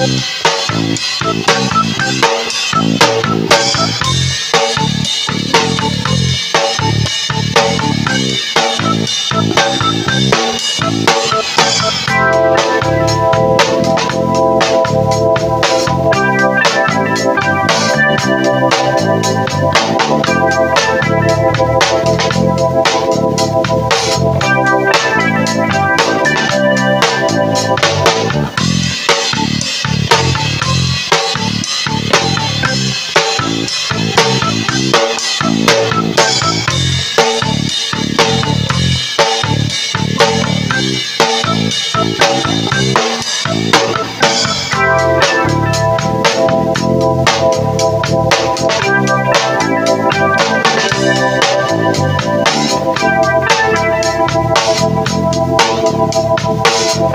Bye. Thank